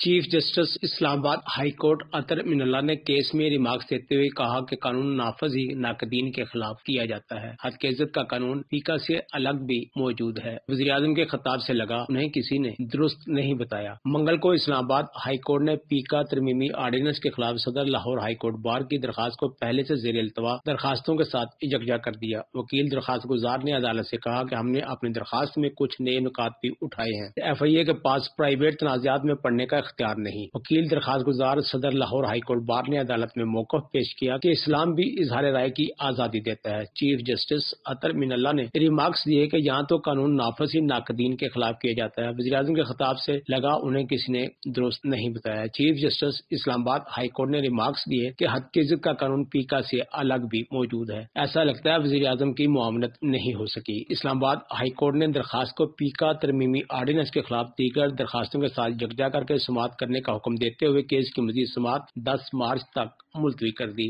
Chief justice Islamabad high court Athar Minallah ने case में remark देते हुए कहा कि कानून नाफज ही नाकदीन के खिलाफ किया जाता है। हद के इज़्ज़त का कानून पीका से अलग भी मौजूद है। वजी अजम के खिताब से लगा, उन्हें किसी ने दुरुस्त नहीं बताया। मंगल को इस्लामाबाद हाई कोर्ट ने पीका तरमीमी आर्डिनेंस के खिलाफ सदर लाहौर हाई कोर्ट बार की दरखास्त को पहले ऐसी जेर अल्तवा दरखास्तों के साथ इजकजा कर दिया। वकील दरखास्त गुजार ने अदालत ऐसी कहा की हमने अपनी दरखास्त में कुछ नए नुकात भी उठाए हैं। एफ़ आई ए के पास प्राइवेट तनाजात में पढ़ने का इख्तियार नहीं। वकील दरखास्त गुजार सदर लाहौर हाईकोर्ट बार ने अदालत में मौकफ पेश किया कि इस्लाम भी इजहार राय की आज़ादी देता है। चीफ जस्टिस अतर मिनल्ला ने रिमार्क्स दिए कि यहाँ तो कानून नाफज ही नाकदीन के खिलाफ किया जाता है। वजी के खिताब से लगा उन्हें किसी ने दुरुस्त नहीं बताया। Chief justice Islamabad high court ने रिमार्क्स दिए कि हद की इज़्ज़त का कानून पीका से अलग भी मौजूद है। ऐसा लगता है वजी अजम की मामलत नहीं हो सकी। इस्लामाबाद हाईकोर्ट ने दरखास्त को पीका तरमीमी आर्डिनेंस के खिलाफ दीगर दरखास्तों के साथ जगजा करके समाप्त करने का हुक्म देते हुए केस की मजीद समाप्त दस मार्च तक मुलतवी कर दी।